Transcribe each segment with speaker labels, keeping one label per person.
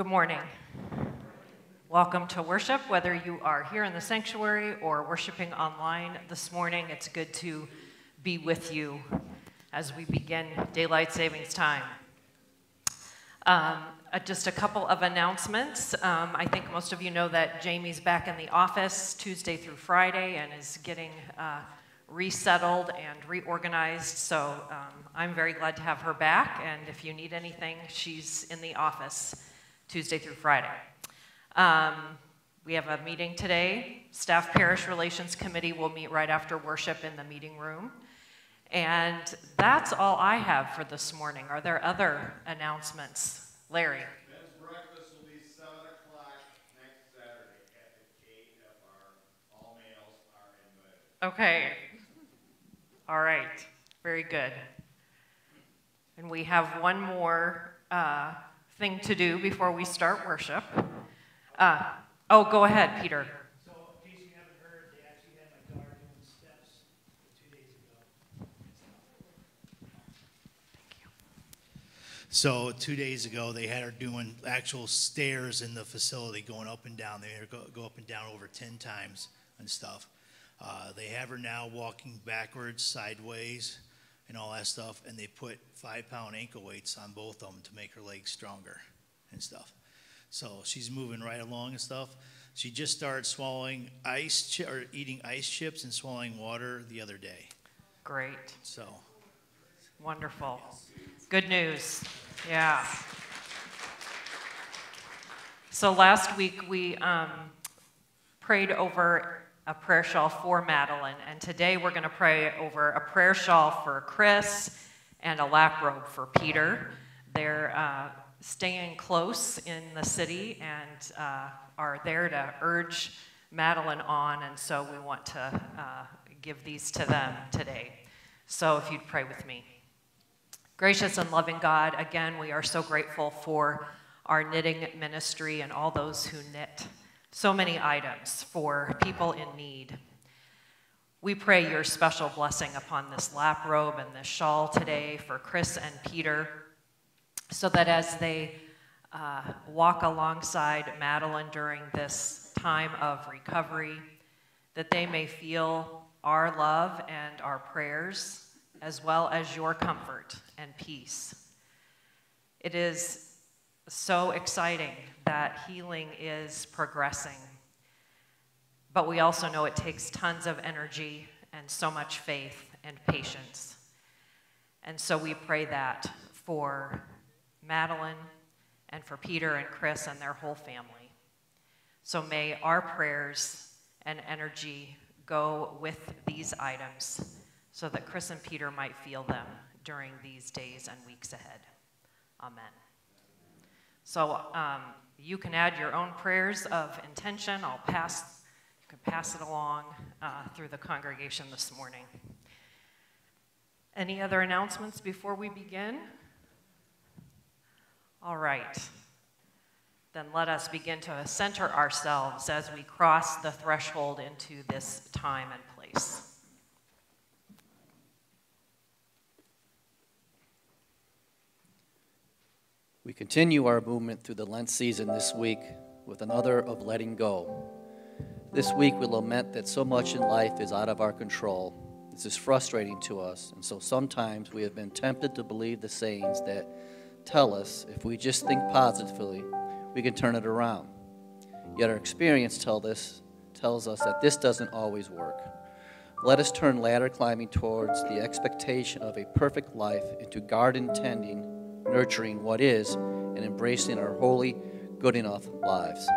Speaker 1: Good morning. Welcome to worship, whether you are here in the sanctuary or worshiping online this morning. It's good to be with you as we begin daylight savings time. Um, uh, just a couple of announcements. Um, I think most of you know that Jamie's back in the office Tuesday through Friday and is getting uh, resettled and reorganized. So um, I'm very glad to have her back. And if you need anything, she's in the office Tuesday through Friday. Um, we have a meeting today. Staff Parish Relations Committee will meet right after worship in the meeting room. And that's all I have for this morning. Are there other announcements? Larry.
Speaker 2: Men's breakfast will be 7 o'clock next Saturday at the KFR. All males are invited.
Speaker 1: Okay. All right. Very good. And we have one more uh, thing to do before we start worship. Uh, oh, go ahead, Peter.
Speaker 3: So, in case you haven't heard, they actually had my daughter doing steps two days ago.
Speaker 4: So two days ago, they had her doing actual stairs in the facility, going up and down. They had her go, go up and down over 10 times and stuff. Uh, they have her now walking backwards, sideways, and all that stuff. And they put five pound ankle weights on both of them to make her legs stronger and stuff. So she's moving right along and stuff. She just started swallowing ice or eating ice chips and swallowing water the other day.
Speaker 1: Great.
Speaker 4: So
Speaker 1: Wonderful. Good news. Yeah. So last week we um, prayed over a prayer shawl for Madeline, and today we're going to pray over a prayer shawl for Chris and a lap robe for Peter. They're uh, staying close in the city and uh, are there to urge Madeline on, and so we want to uh, give these to them today. So if you'd pray with me. Gracious and loving God, again, we are so grateful for our knitting ministry and all those who knit so many items for people in need. We pray your special blessing upon this lap robe and this shawl today for Chris and Peter, so that as they uh, walk alongside Madeline during this time of recovery, that they may feel our love and our prayers, as well as your comfort and peace. It is so exciting that healing is progressing. But we also know it takes tons of energy and so much faith and patience. And so we pray that for Madeline and for Peter and Chris and their whole family. So may our prayers and energy go with these items so that Chris and Peter might feel them during these days and weeks ahead. Amen. So um, you can add your own prayers of intention. I'll pass, you can pass it along uh, through the congregation this morning. Any other announcements before we begin? All right. Then let us begin to center ourselves as we cross the threshold into this time and place.
Speaker 5: We continue our movement through the Lent season this week with another of letting go. This week we lament that so much in life is out of our control. This is frustrating to us, and so sometimes we have been tempted to believe the sayings that tell us if we just think positively, we can turn it around. Yet our experience tell this, tells us that this doesn't always work. Let us turn ladder climbing towards the expectation of a perfect life into garden tending nurturing what is, and embracing our holy, good enough lives.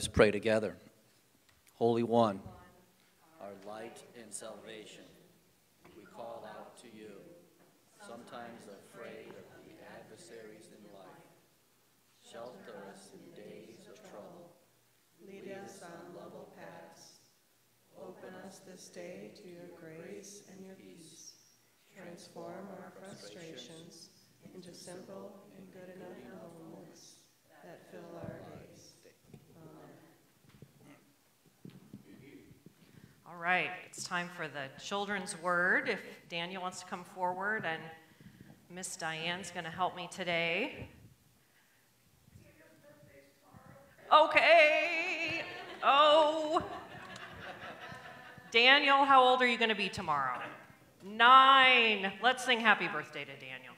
Speaker 5: Us pray together. Holy One, our light and salvation, we call out to you, sometimes afraid of the adversaries in life. Shelter us in days of trouble.
Speaker 6: Lead us on level paths. Open us this day to your grace and your peace. Transform our frustrations into simple and good enough moments that fill our days. Amen.
Speaker 1: All right, it's time for the children's word. If Daniel wants to come forward, and Miss Diane's going to help me today. Okay. Oh. Daniel, how old are you going to be tomorrow? Nine. Let's sing happy birthday to Daniel.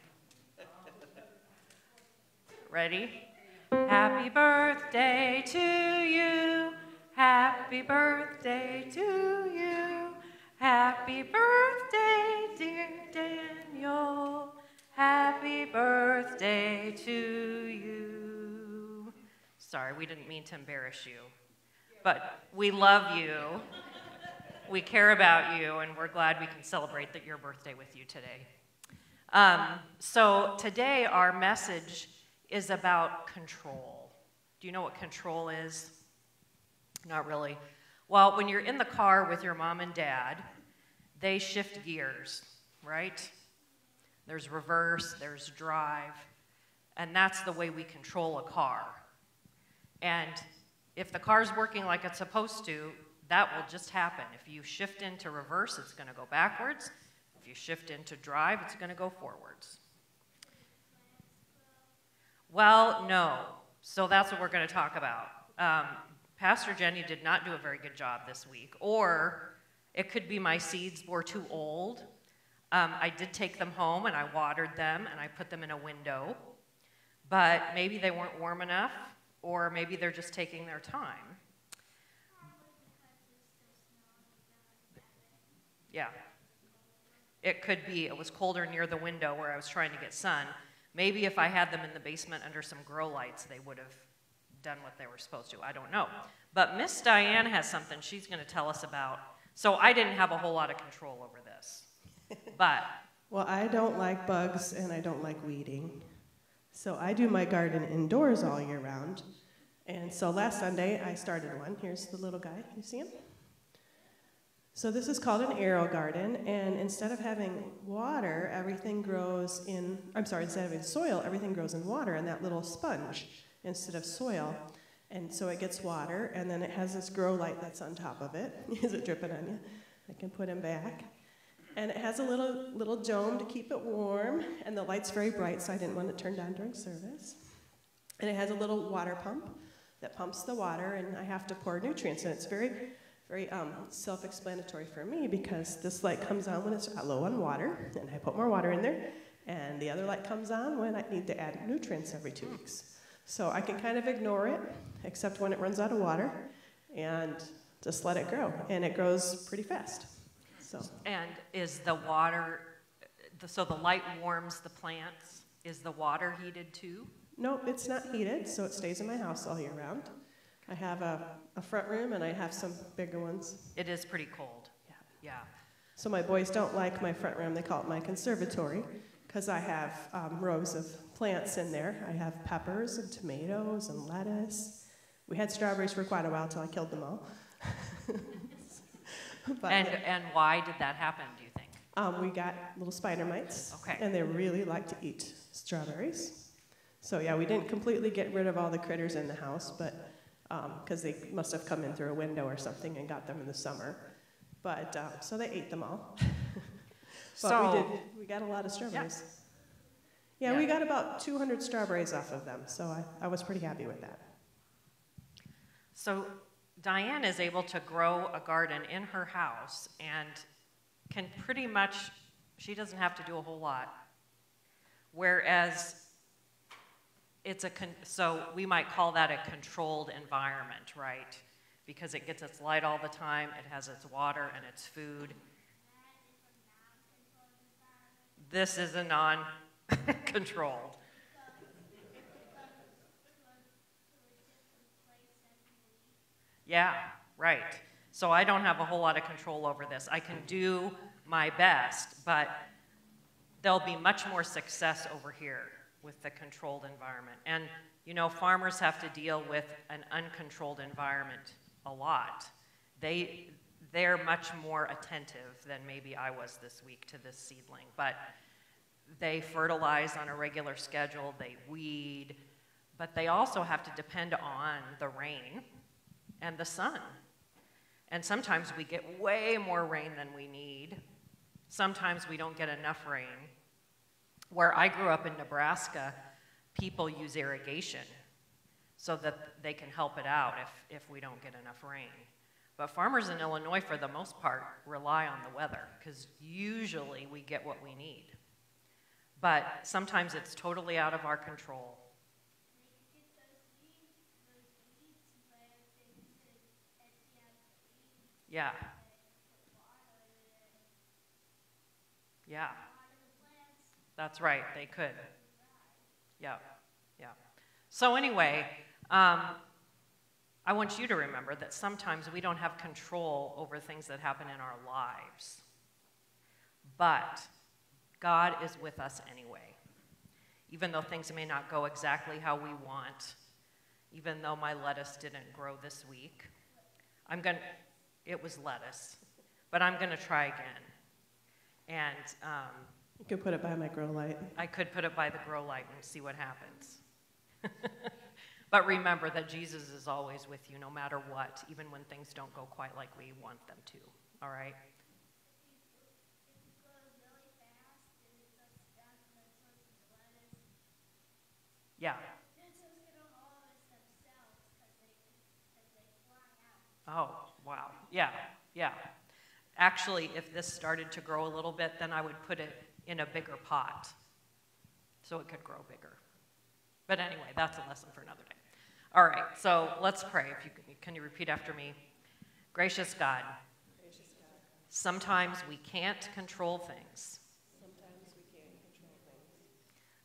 Speaker 1: Ready? Happy birthday to you. Happy birthday to you. Happy birthday, dear Daniel. Happy birthday to you. Sorry, we didn't mean to embarrass you, but we love you. We care about you, and we're glad we can celebrate that your birthday with you today. Um, so today our message is about control. Do you know what control is? Not really. Well, when you're in the car with your mom and dad, they shift gears, right? There's reverse, there's drive, and that's the way we control a car. And if the car's working like it's supposed to, that will just happen. If you shift into reverse, it's going to go backwards. If you shift into drive, it's going to go forwards. Well, no. So that's what we're going to talk about. Um, Pastor Jenny did not do a very good job this week, or it could be my seeds were too old. Um, I did take them home and I watered them and I put them in a window, but maybe they weren't warm enough, or maybe they're just taking their time. Yeah. It could be it was colder near the window where I was trying to get sun. Maybe if I had them in the basement under some grow lights, they would have done what they were supposed to. I don't know. But Miss Diane has something she's going to tell us about. So I didn't have a whole lot of control over this. But
Speaker 6: Well, I don't like bugs and I don't like weeding. So I do my garden indoors all year round. And so last Sunday I started one. Here's the little guy. You see him? So this is called an AeroGarden, and instead of having water, everything grows in, I'm sorry, instead of having soil, everything grows in water in that little sponge instead of soil. And so it gets water, and then it has this grow light that's on top of it. Is it dripping on you? I can put him back. And it has a little little dome to keep it warm, and the light's very bright, so I didn't want it turned on during service. And it has a little water pump that pumps the water, and I have to pour nutrients, and it's very very um, self-explanatory for me because this light comes on when it's low on water, and I put more water in there, and the other light comes on when I need to add nutrients every two weeks. So I can kind of ignore it, except when it runs out of water, and just let it grow, and it grows pretty fast. So
Speaker 1: and is the water so the light warms the plants? Is the water heated too?
Speaker 6: no, it's not heated, so it stays in my house all year round. I have a, a front room, and I have some bigger ones.
Speaker 1: It is pretty cold.
Speaker 6: Yeah.
Speaker 1: Yeah.
Speaker 6: So my boys don't like my front room. They call it my conservatory because I have um, rows of plants in there. I have peppers and tomatoes and lettuce. We had strawberries for quite a while until I killed them all. but
Speaker 1: And and why did that happen? Do you think?
Speaker 6: um, we got little spider mites,
Speaker 1: Okay.
Speaker 6: and they really like to eat strawberries. So yeah, we didn't completely get rid of all the critters in the house, but because they must have come in through a window or something and got them in the summer. But uh, so they ate them all. but
Speaker 1: So-
Speaker 6: we did. We got a lot of strawberries. Yeah, we
Speaker 1: Yeah.
Speaker 6: We got about 200 strawberries off of them, so I, I was pretty happy with that.
Speaker 1: So Diane is able to grow a garden in her house and can pretty much, she doesn't have to do a whole lot. Whereas it's a, con- so we might call that a controlled environment, right? Because it gets its light all the time, it has its water and its food. This is a non-controlled. Yeah, right. So I don't have a whole lot of control over this. I can do my best, but there'll be much more success over here with the controlled environment. And, you know, farmers have to deal with an uncontrolled environment a lot. They, they're much more attentive than maybe I was this week to this seedling. But they fertilize on a regular schedule, they weed, but they also have to depend on the rain and the sun. And sometimes we get way more rain than we need. Sometimes we don't get enough rain. Where I grew up in Nebraska, people use irrigation so that they can help it out if, if we don't get enough rain. But farmers in Illinois, for the most part, rely on the weather because usually we get what we need. But sometimes it's totally out of our control. Yeah. Yeah. That's right, they could. Yeah, yeah. So, anyway, um, I want you to remember that sometimes we don't have control over things that happen in our lives. But God is with us anyway. Even though things may not go exactly how we want, even though my lettuce didn't grow this week, I'm going to it was lettuce. But I'm going to try again. And um,
Speaker 6: You can put it by my grow light.
Speaker 1: I could put it by the grow light and see what happens. but remember that Jesus is always with you no matter what, even when things don't go quite like we want them to. All right? Yeah. Oh, wow. Yeah, yeah. Actually, if this started to grow a little bit, then I would put it in a bigger pot so it could grow bigger. But anyway, that's a lesson for another day. All right, so let's pray. If you can, can you repeat after me? Gracious God, sometimes we can't control things.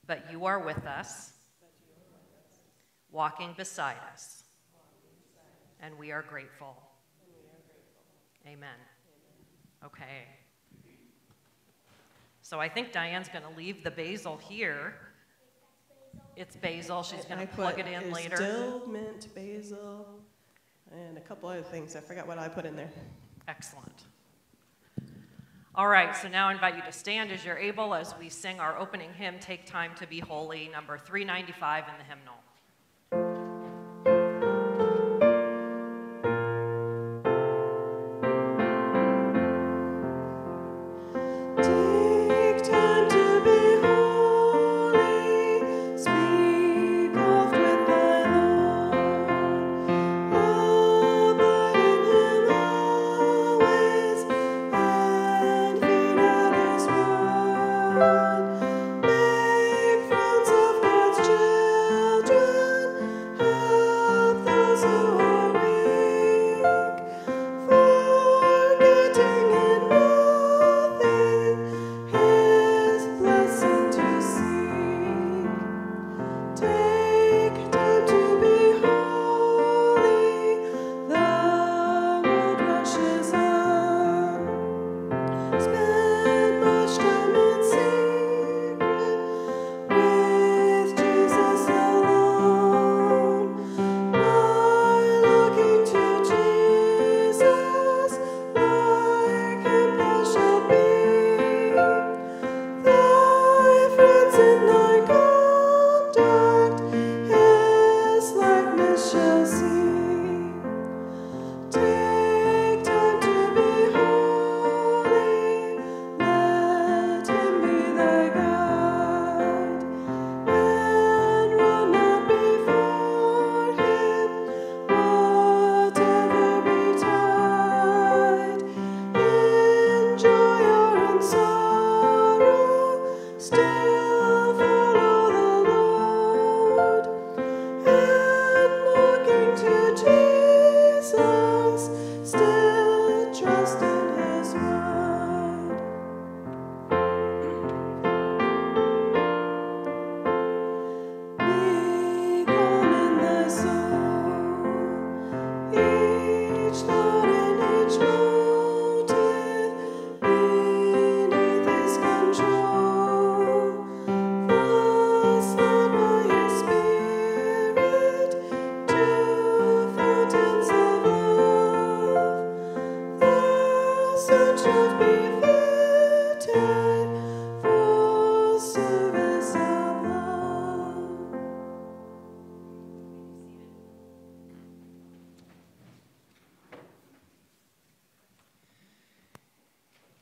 Speaker 1: But you are with us, walking beside us, and we are grateful. Amen. Okay. So I think Diane's going to leave the basil here. It's basil. She's going to plug it in later.
Speaker 6: Dill, mint, basil, and a couple other things. I forgot what I put in there.
Speaker 1: Excellent. All right, so now I invite you to stand as you're able as we sing our opening hymn, Take Time to Be Holy, number 395 in the hymnal.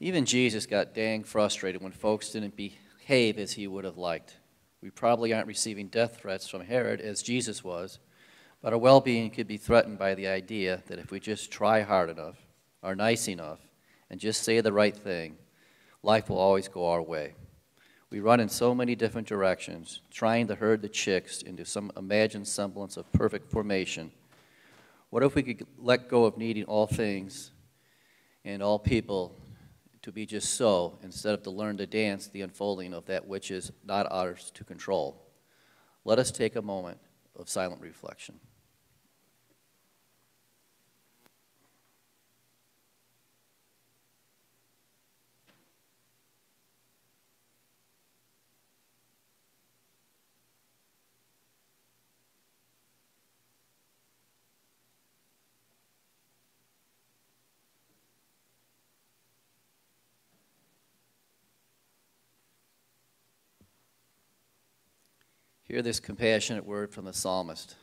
Speaker 5: Even Jesus got dang frustrated when folks didn't behave as he would have liked. We probably aren't receiving death threats from Herod as Jesus was, but our well being could be threatened by the idea that if we just try hard enough, are nice enough, and just say the right thing, life will always go our way. We run in so many different directions, trying to herd the chicks into some imagined semblance of perfect formation. What if we could let go of needing all things and all people to be just so, instead of to learn to dance the unfolding of that which is not ours to control? Let us take a moment of silent reflection. Hear this compassionate word from the psalmist.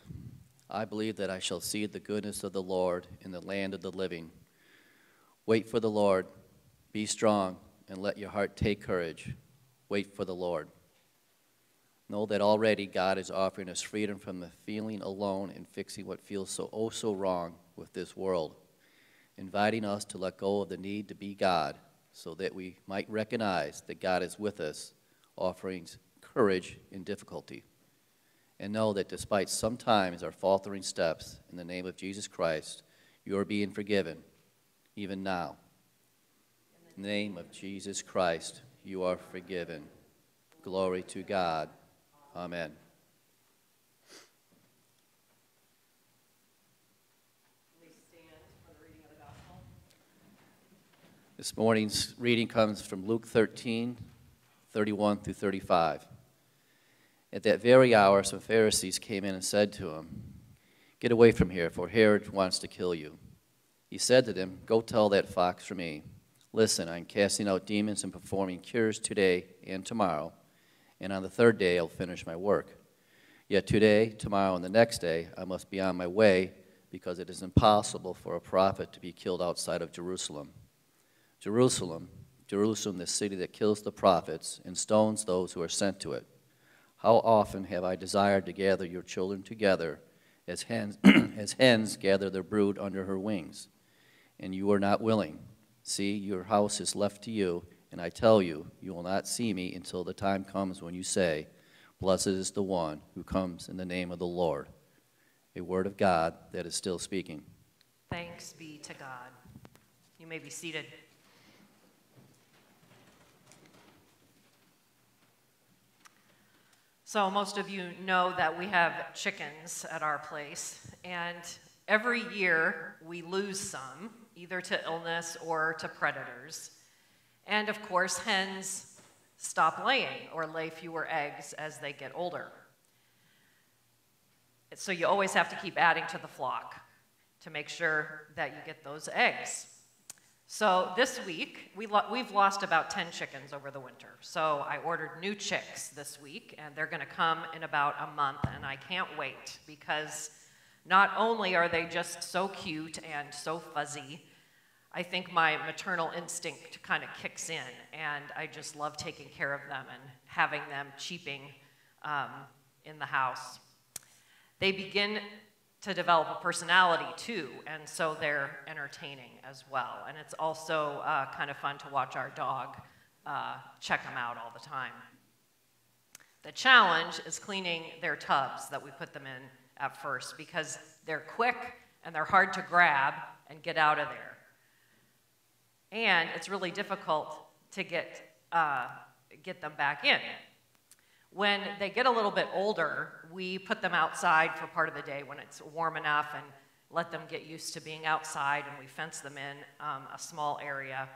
Speaker 5: I believe that I shall see the goodness of the Lord in the land of the living. Wait for the Lord. Be strong and let your heart take courage. Wait for the Lord. Know that already God is offering us freedom from the feeling alone and fixing what feels so oh so wrong with this world, inviting us to let go of the need to be God so that we might recognize that God is with us, offering courage in difficulty and know that despite sometimes our faltering steps, in the name of Jesus Christ, you are being forgiven, even now. In the name of Jesus Christ, you are forgiven. Glory to God. Amen. This morning's reading comes from Luke 13, 31 through 35. At that very hour, some Pharisees came in and said to him, Get away from here, for Herod wants to kill you. He said to them, Go tell that fox for me. Listen, I'm casting out demons and performing cures today and tomorrow, and on the third day I'll finish my work. Yet today, tomorrow, and the next day I must be on my way, because it is impossible for a prophet to be killed outside of Jerusalem. Jerusalem, Jerusalem, the city that kills the prophets and stones those who are sent to it. How often have I desired to gather your children together as hens, as hens gather their brood under her wings, and you are not willing. See, your house is left to you, and I tell you, you will not see me until the time comes when you say, Blessed is the one who comes in the name of the Lord. A word of God that is still speaking.
Speaker 1: Thanks be to God. You may be seated. So, most of you know that we have chickens at our place, and every year we lose some, either to illness or to predators. And of course, hens stop laying or lay fewer eggs as they get older. So, you always have to keep adding to the flock to make sure that you get those eggs. So this week, we lo we've lost about 10 chickens over the winter. So I ordered new chicks this week, and they're going to come in about a month, and I can't wait because not only are they just so cute and so fuzzy, I think my maternal instinct kind of kicks in, and I just love taking care of them and having them cheeping um, in the house. They begin to develop a personality too, and so they're entertaining as well. And it's also uh, kind of fun to watch our dog uh, check them out all the time. The challenge is cleaning their tubs that we put them in at first because they're quick and they're hard to grab and get out of there. And it's really difficult to get, uh, get them back in. When they get a little bit older, we put them outside for part of the day when it's warm enough and let them get used to being outside and we fence them in um, a small area.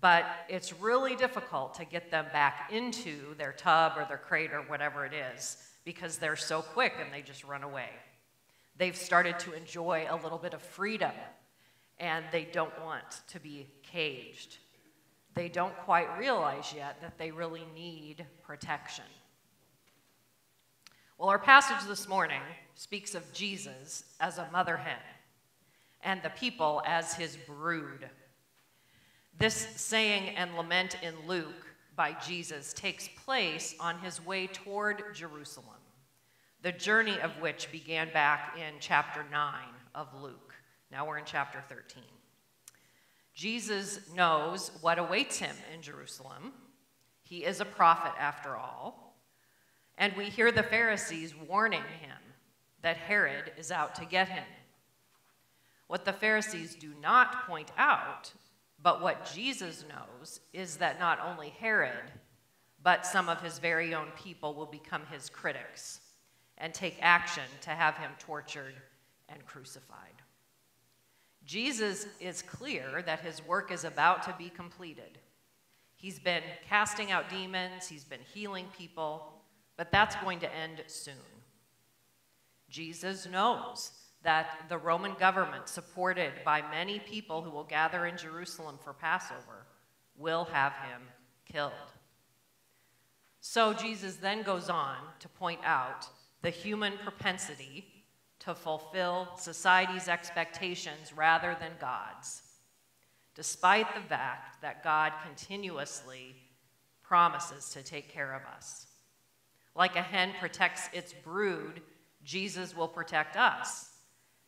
Speaker 1: But it's really difficult to get them back into their tub or their crate or whatever it is because they're so quick and they just run away. They've started to enjoy a little bit of freedom and they don't want to be caged. They don't quite realize yet that they really need protection. Well, our passage this morning speaks of Jesus as a mother hen and the people as his brood. This saying and lament in Luke by Jesus takes place on his way toward Jerusalem, the journey of which began back in chapter 9 of Luke. Now we're in chapter 13. Jesus knows what awaits him in Jerusalem. He is a prophet, after all. And we hear the Pharisees warning him that Herod is out to get him. What the Pharisees do not point out, but what Jesus knows, is that not only Herod, but some of his very own people will become his critics and take action to have him tortured and crucified. Jesus is clear that his work is about to be completed. He's been casting out demons, he's been healing people, but that's going to end soon. Jesus knows that the Roman government, supported by many people who will gather in Jerusalem for Passover, will have him killed. So Jesus then goes on to point out the human propensity to fulfill society's expectations rather than God's, despite the fact that God continuously promises to take care of us. Like a hen protects its brood, Jesus will protect us.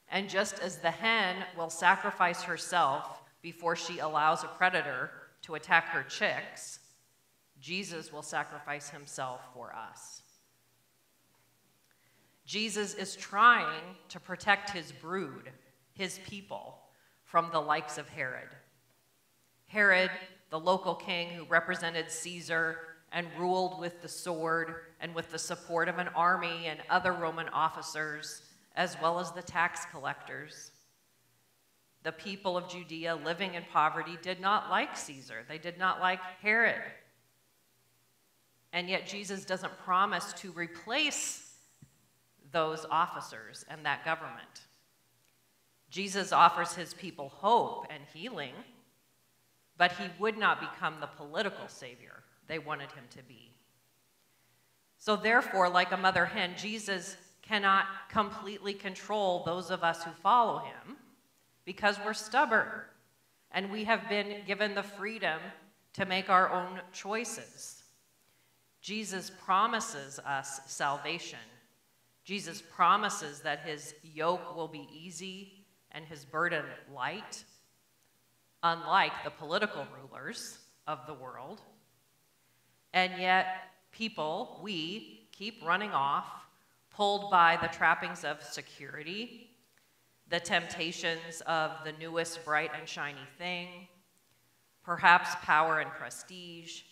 Speaker 1: And just as the hen will sacrifice herself before she allows a predator to attack her chicks, Jesus will sacrifice himself for us. Jesus is trying to protect his brood, his people, from the likes of Herod. Herod, the local king who represented Caesar and ruled with the sword and with the support of an army and other Roman officers, as well as the tax collectors. The people of Judea living in poverty did not like Caesar, they did not like Herod. And yet, Jesus doesn't promise to replace those officers and that government. Jesus offers his people hope and healing, but he would not become the political savior they wanted him to be. So, therefore, like a mother hen, Jesus cannot completely control those of us who follow him because we're stubborn and we have been given the freedom to make our own choices. Jesus promises us salvation Jesus promises that his yoke will be easy and his burden light, unlike the political rulers of the world. And yet, people, we, keep running off, pulled by the trappings of security, the temptations of the newest bright and shiny thing, perhaps power and prestige,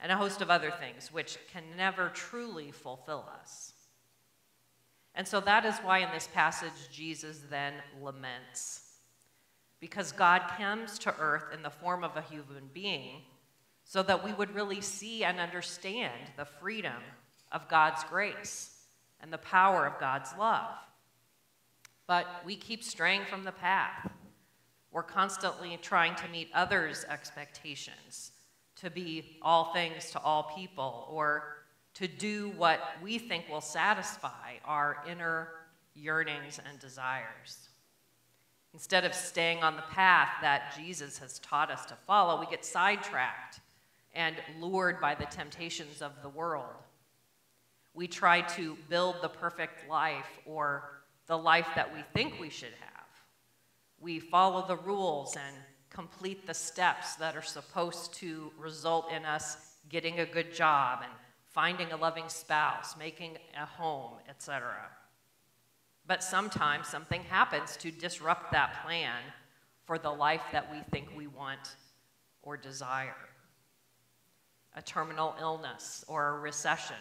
Speaker 1: and a host of other things which can never truly fulfill us. And so that is why in this passage, Jesus then laments. Because God comes to earth in the form of a human being so that we would really see and understand the freedom of God's grace and the power of God's love. But we keep straying from the path. We're constantly trying to meet others' expectations, to be all things to all people, or to do what we think will satisfy our inner yearnings and desires. Instead of staying on the path that Jesus has taught us to follow, we get sidetracked and lured by the temptations of the world. We try to build the perfect life or the life that we think we should have. We follow the rules and complete the steps that are supposed to result in us getting a good job and finding a loving spouse, making a home, etc. But sometimes something happens to disrupt that plan for the life that we think we want or desire. A terminal illness or a recession,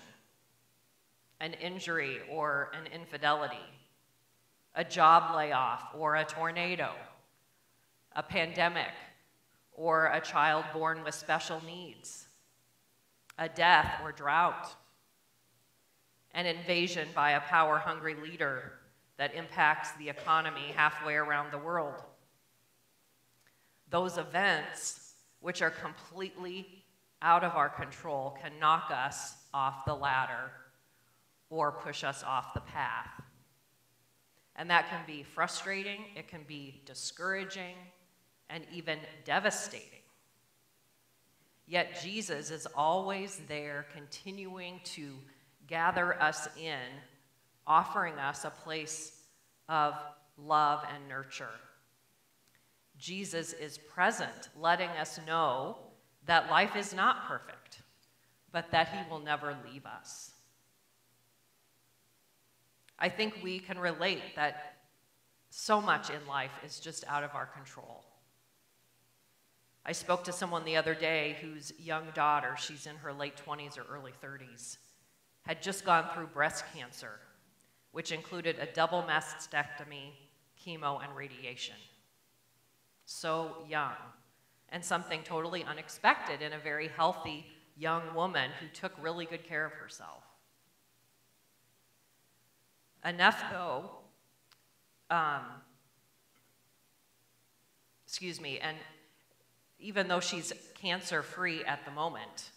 Speaker 1: an injury or an infidelity, a job layoff or a tornado, a pandemic or a child born with special needs a death or drought, an invasion by a power hungry leader that impacts the economy halfway around the world. Those events, which are completely out of our control, can knock us off the ladder or push us off the path. And that can be frustrating, it can be discouraging, and even devastating. Yet Jesus is always there, continuing to gather us in, offering us a place of love and nurture. Jesus is present, letting us know that life is not perfect, but that he will never leave us. I think we can relate that so much in life is just out of our control. I spoke to someone the other day whose young daughter, she's in her late 20s or early 30s, had just gone through breast cancer, which included a double mastectomy, chemo, and radiation. So young, and something totally unexpected in a very healthy young woman who took really good care of herself. Enough, though, um, excuse me, and even though she's cancer free at the moment,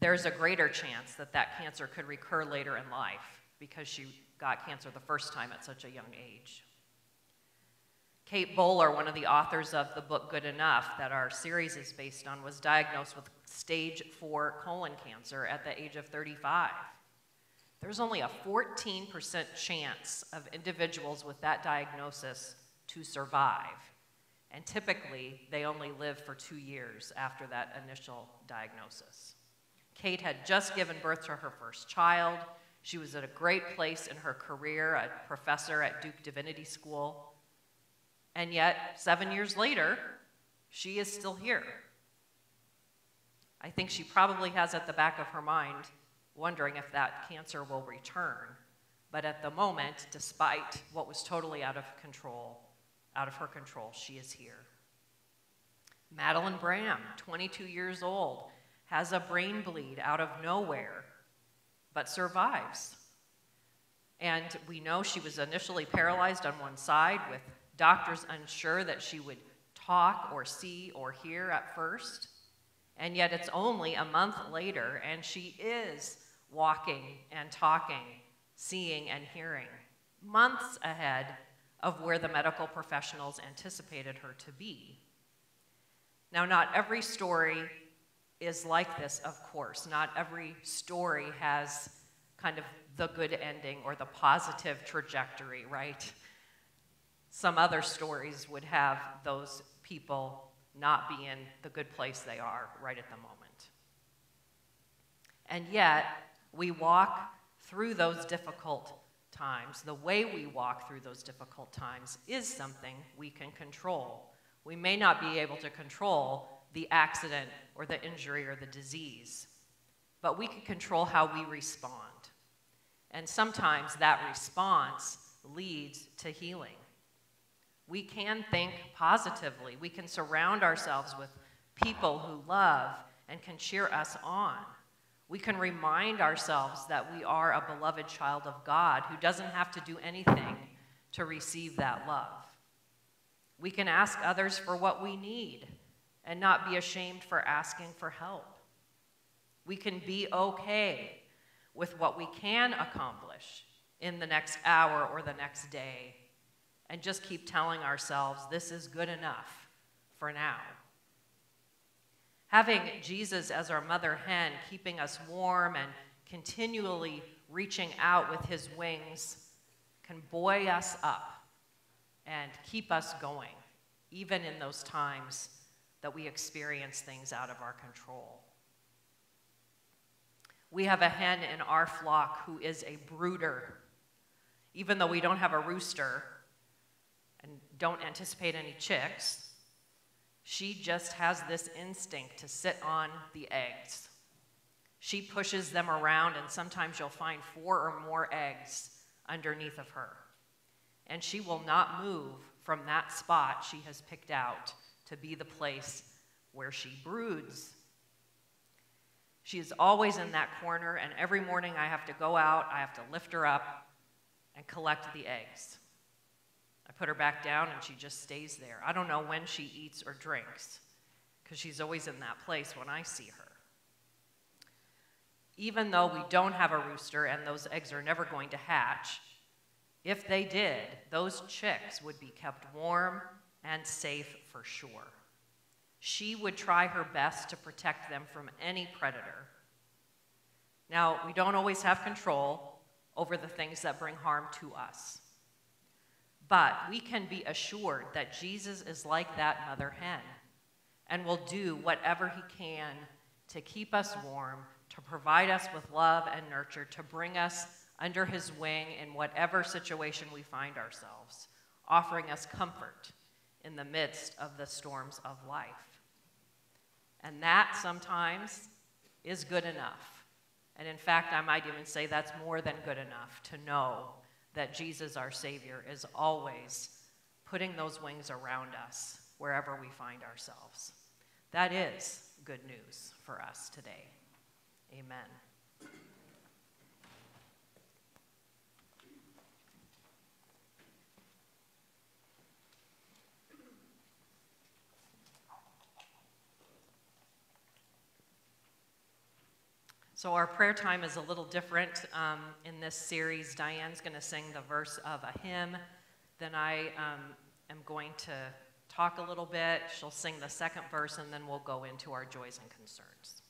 Speaker 1: there's a greater chance that that cancer could recur later in life because she got cancer the first time at such a young age. Kate Bowler, one of the authors of the book Good Enough that our series is based on, was diagnosed with stage four colon cancer at the age of 35. There's only a 14% chance of individuals with that diagnosis to survive. And typically, they only live for two years after that initial diagnosis. Kate had just given birth to her first child. She was at a great place in her career, a professor at Duke Divinity School. And yet, seven years later, she is still here. I think she probably has at the back of her mind wondering if that cancer will return. But at the moment, despite what was totally out of control, out of her control, she is here. Madeline Bram, 22 years old, has a brain bleed out of nowhere, but survives. And we know she was initially paralyzed on one side, with doctors unsure that she would talk or see or hear at first. And yet it's only a month later, and she is walking and talking, seeing and hearing, months ahead of where the medical professionals anticipated her to be. Now, not every story is like this, of course. Not every story has kind of the good ending or the positive trajectory, right? Some other stories would have those people not be in the good place they are right at the moment. And yet, we walk through those difficult times, the way we walk through those difficult times is something we can control. We may not be able to control the accident or the injury or the disease, but we can control how we respond. And sometimes that response leads to healing. We can think positively. We can surround ourselves with people who love and can cheer us on. We can remind ourselves that we are a beloved child of God who doesn't have to do anything to receive that love. We can ask others for what we need and not be ashamed for asking for help. We can be okay with what we can accomplish in the next hour or the next day and just keep telling ourselves this is good enough for now. Having Jesus as our mother hen, keeping us warm and continually reaching out with his wings, can buoy us up and keep us going, even in those times that we experience things out of our control. We have a hen in our flock who is a brooder. Even though we don't have a rooster don't anticipate any chicks, she just has this instinct to sit on the eggs. She pushes them around, and sometimes you'll find four or more eggs underneath of her. And she will not move from that spot she has picked out to be the place where she broods. She is always in that corner, and every morning I have to go out, I have to lift her up and collect the eggs put her back down and she just stays there. I don't know when she eats or drinks because she's always in that place when I see her. Even though we don't have a rooster and those eggs are never going to hatch, if they did, those chicks would be kept warm and safe for sure. she would try her best to protect them from any predator. Now, we don't always have control over the things that bring harm to us. But we can be assured that Jesus is like that mother hen and will do whatever he can to keep us warm, to provide us with love and nurture, to bring us under his wing in whatever situation we find ourselves, offering us comfort in the midst of the storms of life. And that sometimes is good enough. And in fact, I might even say that's more than good enough to know that Jesus, our Savior, is always putting those wings around us wherever we find ourselves. That is good news for us today. Amen. So, our prayer time is a little different um, in this series. Diane's going to sing the verse of a hymn. Then I um, am going to talk a little bit. She'll sing the second verse, and then we'll go into our joys and concerns.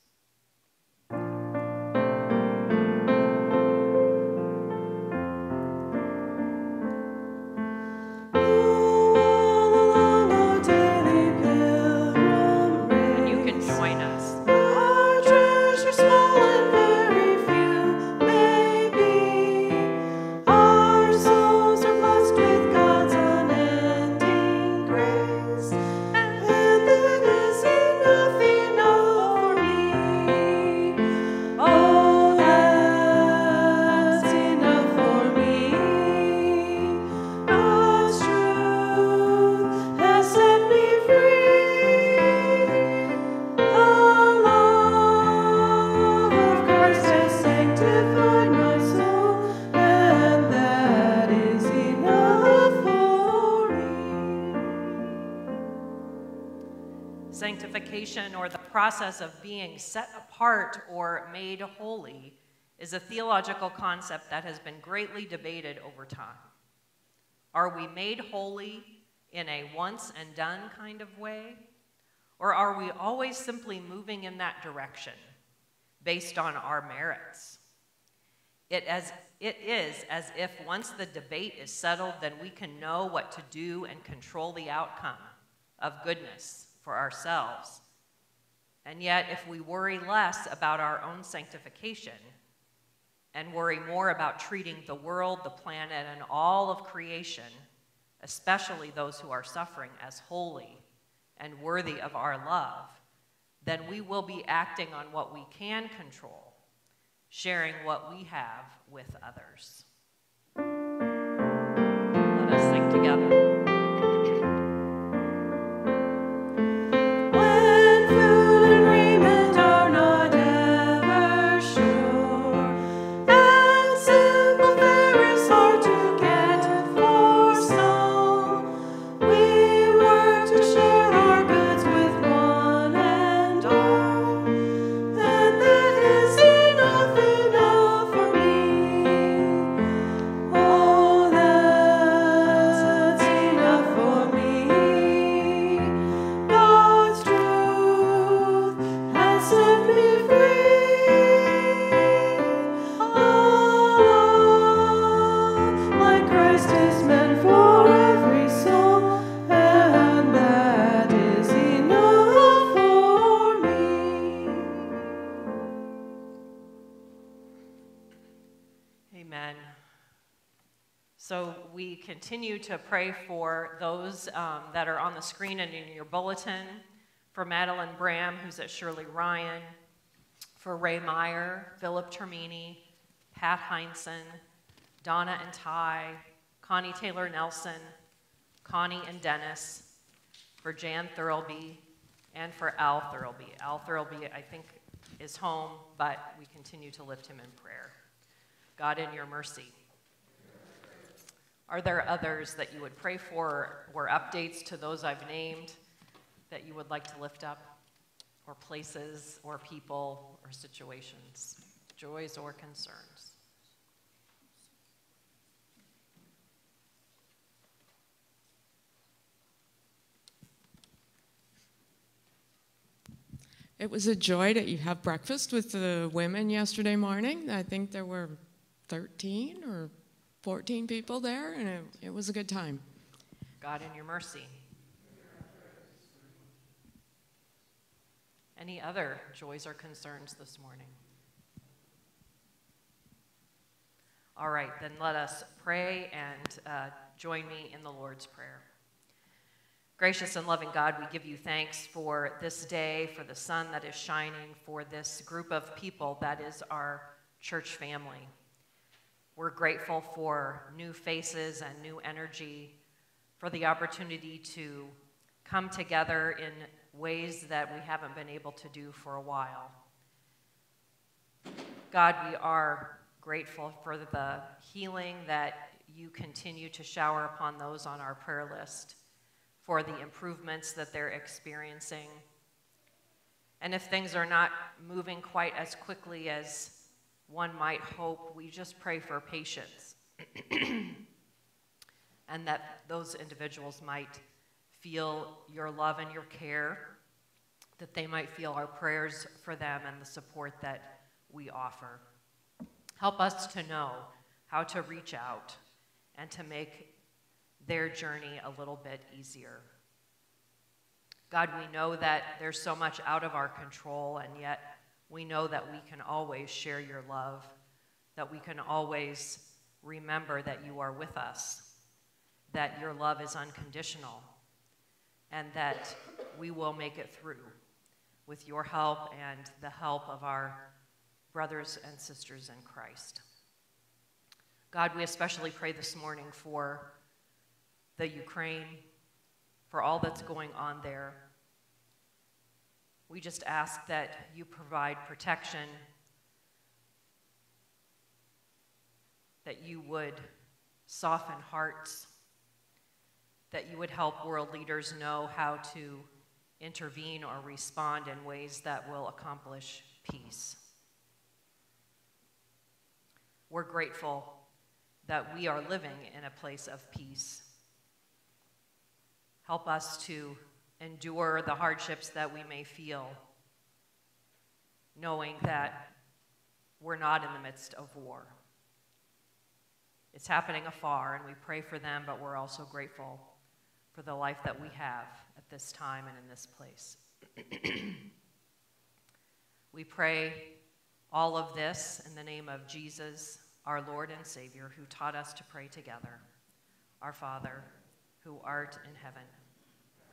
Speaker 1: Process of being set apart or made holy, is a theological concept that has been greatly debated over time. Are we made holy in a once and done kind of way? Or are we always simply moving in that direction based on our merits? It, as, it is as if once the debate is settled, then we can know what to do and control the outcome of goodness for ourselves. And yet, if we worry less about our own sanctification and worry more about treating the world, the planet, and all of creation, especially those who are suffering, as holy and worthy of our love, then we will be acting on what we can control, sharing what we have with others. Let us sing together.
Speaker 6: To
Speaker 1: pray for those um, that are on the screen and in your bulletin, for Madeline Bram, who's at Shirley Ryan, for Ray Meyer, Philip Termini, Pat Heinsohn, Donna and Ty, Connie Taylor Nelson, Connie and Dennis, for Jan Thurlby, and for Al Thurlby. Al Thurlby, I think, is home, but we continue to lift him in prayer. God, in your mercy. Are there others that you would pray for or updates to those I've named that you would like to lift up? Or places or people or situations, joys or concerns?
Speaker 7: It was a joy that you have breakfast with the women yesterday morning. I think there were 13 or 14 people there, and it, it was a good time.
Speaker 1: God in your mercy. Any other joys or concerns this morning? All right, then let us pray and uh, join me in the Lord's Prayer. Gracious and loving God, we give you thanks for this day, for the sun that is shining, for this group of people that is our church family. We're grateful for new faces and new energy, for the opportunity to come together in ways that we haven't been able to do for a while. God, we are grateful for the healing that you continue to shower upon those on our prayer list for the improvements that they're experiencing. And if things are not moving quite as quickly as one might hope, we just pray for patience. and that those individuals might feel your love and your care, that they might feel our prayers for them and the support that we offer. Help us to know how to reach out and to make their journey a little bit easier. God, we know that there's so much out of our control, and yet we know that we can always share your love, that we can always remember that you are with us, that your love is unconditional, and that we will make it through with your help and the help of our brothers and sisters in Christ. God, we especially pray this morning for the Ukraine, for all that's going on there. We just ask that you provide protection, that you would soften hearts, that you would help world leaders know how to intervene or respond in ways that will accomplish peace. We're grateful that we are living in a place of peace. Help us to endure the hardships that we may feel, knowing that we're not in the midst of war. It's happening afar, and we pray for them, but we're also grateful for the life that we have at this time and in this place. we pray all of this in the name of Jesus, our Lord and Savior, who taught us to pray together. Our Father, who art in heaven,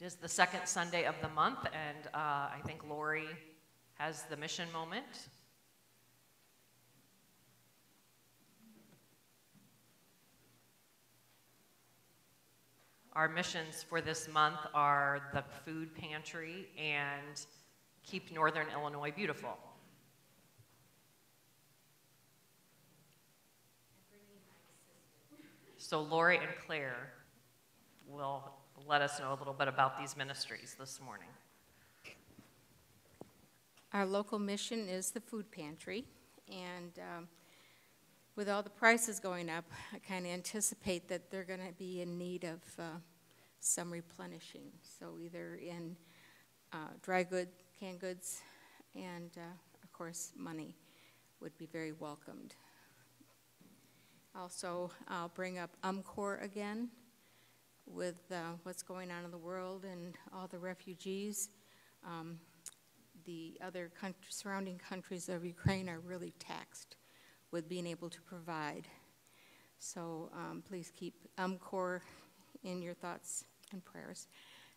Speaker 1: It is the second Sunday of the month, and uh, I think Lori has the mission moment. Our missions for this month are the food pantry and keep Northern Illinois beautiful. So Lori and Claire will let us know a little bit about these ministries this morning.
Speaker 8: Our local mission is the food pantry, and um, with all the prices going up, I kind of anticipate that they're going to be in need of uh, some replenishing. So either in uh, dry goods, canned goods, and uh, of course money would be very welcomed. Also, I'll bring up UMCOR again with uh, what's going on in the world and all the refugees. Um, the other country, surrounding countries of Ukraine are really taxed with being able to provide. So um, please keep UMCOR in your thoughts and prayers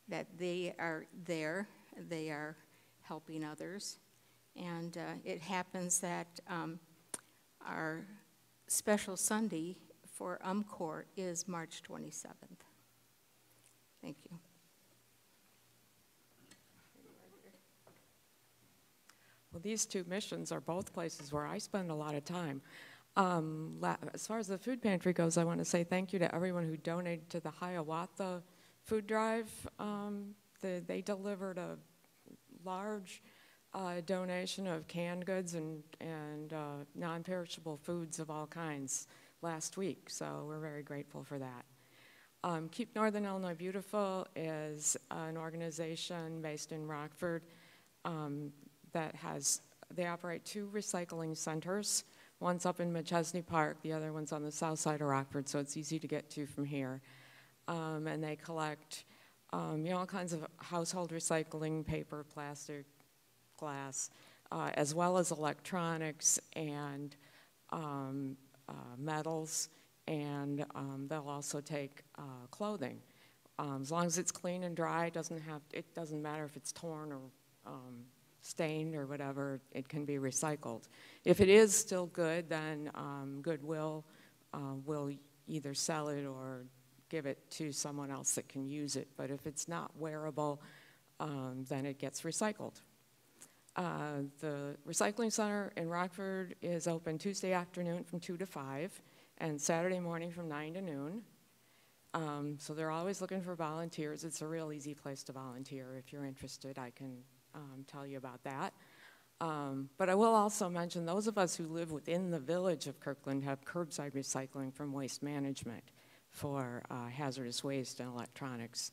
Speaker 8: that they are there, they are helping others. And uh, it happens that um, our special Sunday for UMCOR is March 27th. Thank you.
Speaker 7: Well, these two missions are both places where I spend a lot of time. Um, as far as the food pantry goes, I want to say thank you to everyone who donated to the Hiawatha food drive. Um, the, they delivered a large uh, donation of canned goods and, and uh, non perishable foods of all kinds last week, so we're very grateful for that. Um, Keep Northern Illinois Beautiful is an organization based in Rockford um, that has, they operate two recycling centers. One's up in Machesney Park, the other one's on the south side of Rockford, so it's easy to get to from here. Um, and they collect um, you know, all kinds of household recycling, paper, plastic, glass, uh, as well as electronics and um, uh, metals, and um, they'll also take uh, clothing. Um, as long as it's clean and dry, it doesn't have it doesn't matter if it's torn or um, stained or whatever. It can be recycled. If it is still good, then um, Goodwill uh, will either sell it or give it to someone else that can use it. But if it's not wearable, um, then it gets recycled. Uh, the recycling center in Rockford is open Tuesday afternoon from 2 to 5 and Saturday morning from 9 to noon. Um, so they're always looking for volunteers. It's a real easy place to volunteer. If you're interested, I can um, tell you about that. Um, but I will also mention those of us who live within the village of Kirkland have curbside recycling from Waste Management for uh, hazardous waste and electronics.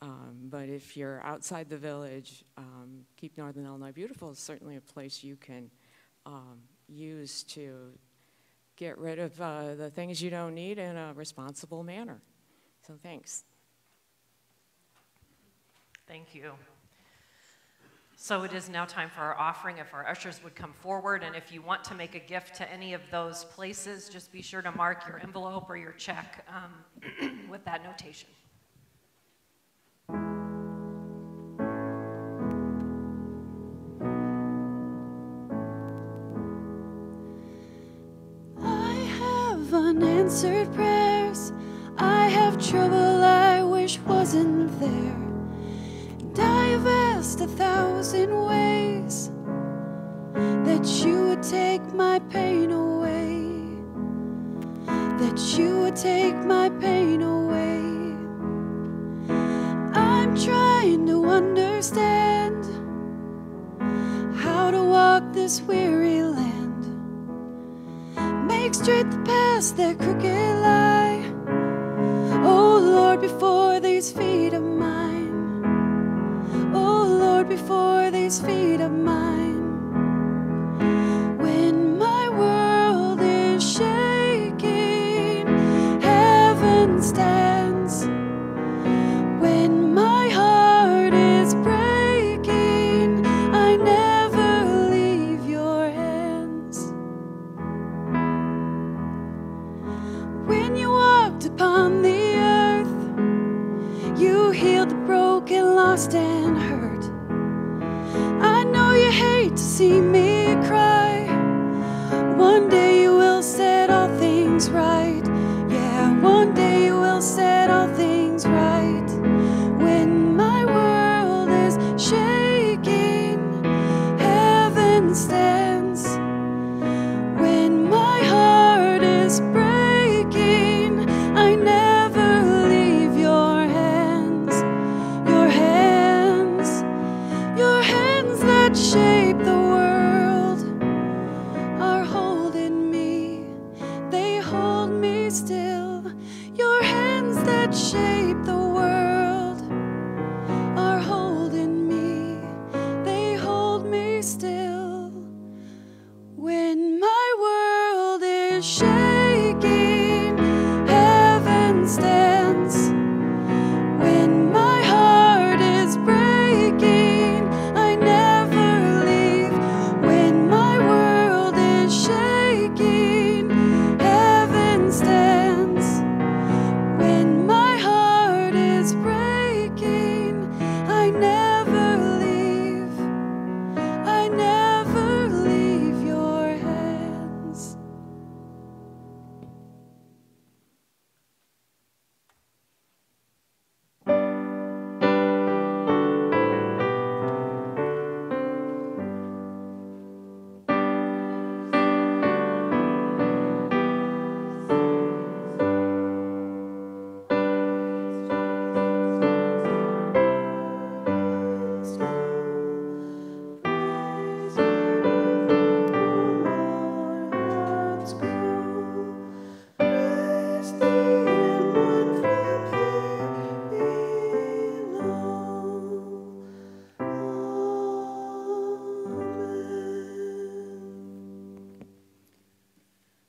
Speaker 7: Um, but if you're outside the village, um, Keep Northern Illinois Beautiful is certainly a place you can um, use to get rid of uh, the things you don't need in a responsible manner. So thanks.
Speaker 1: Thank you. So it is now time for our offering. If our ushers would come forward, and if you want to make a gift to any of those places, just be sure to mark your envelope or your check um, with that notation.
Speaker 9: I have unanswered prayers. I have trouble a thousand ways that you would take my pain away. That you would take my pain away. I'm trying to understand how to walk this weary land. Make straight the paths that crooked lie. Oh Lord, before these feet of these feet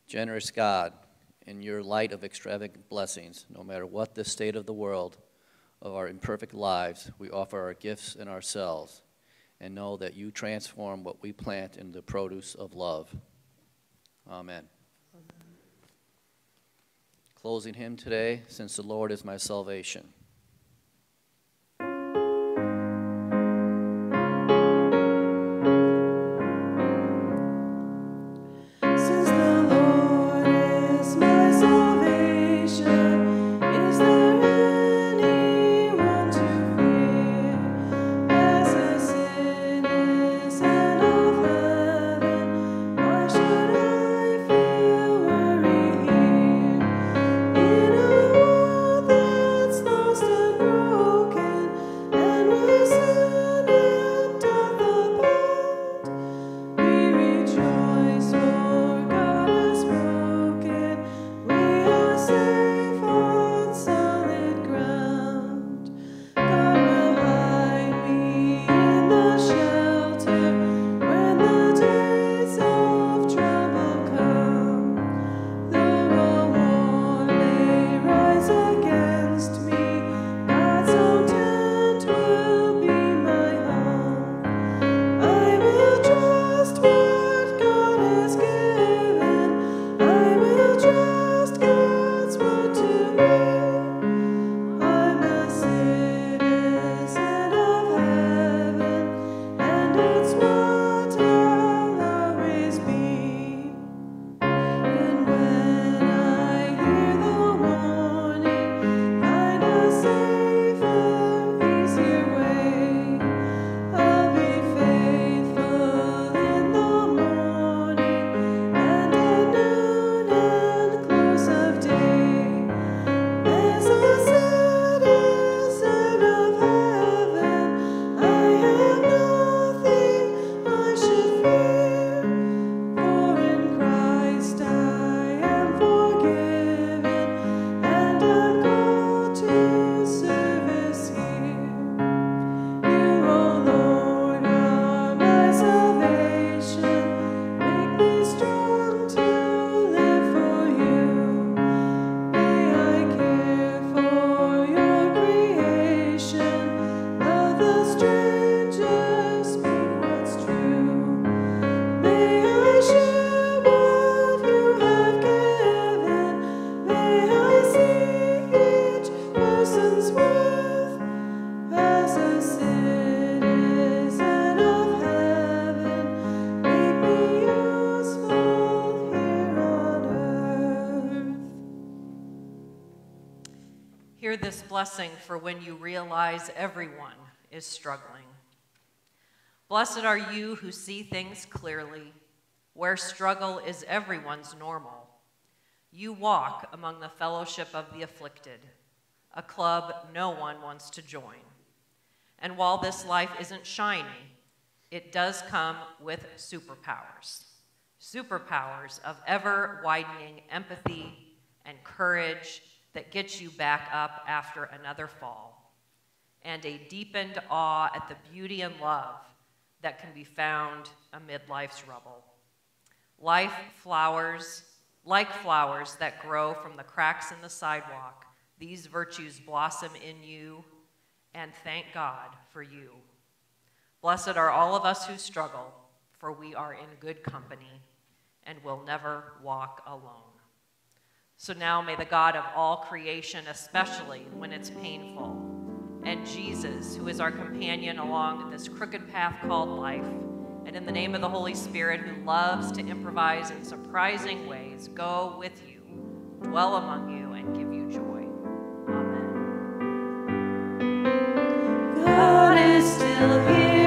Speaker 9: Generous God, in your light of extravagant blessings, no matter what the state of the world, of our imperfect lives, we offer our gifts and ourselves and know that you transform what we plant into the produce of love. Amen. Closing hymn today, Since the Lord is my salvation.
Speaker 1: Blessing for when you realize everyone is struggling. Blessed are you who see things clearly, where struggle is everyone's normal. You walk among the fellowship of the afflicted, a club no one wants to join. And while this life isn't shiny, it does come with superpowers. Superpowers of ever widening empathy and courage that gets you back up after another fall, and a deepened awe at the beauty and love that can be found amid life's rubble. Life flowers, like flowers that grow from the cracks in the sidewalk, these virtues blossom in you, and thank God for you. Blessed are all of us who struggle, for we are in good company and will never walk alone. So now may the God of all creation, especially when it's painful, and Jesus, who is our companion along this crooked path called life, and in the name of the Holy Spirit, who loves to improvise in surprising ways, go with you, dwell among you, and give you joy. Amen.
Speaker 10: God is still here.